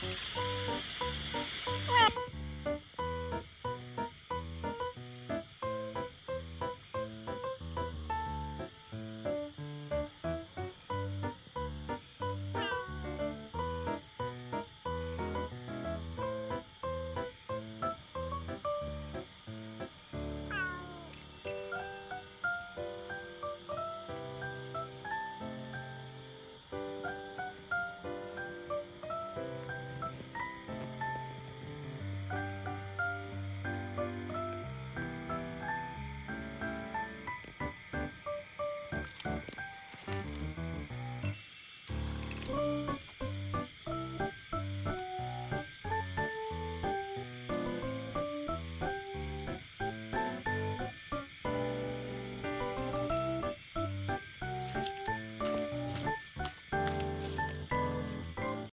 Música Música